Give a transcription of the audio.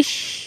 Ich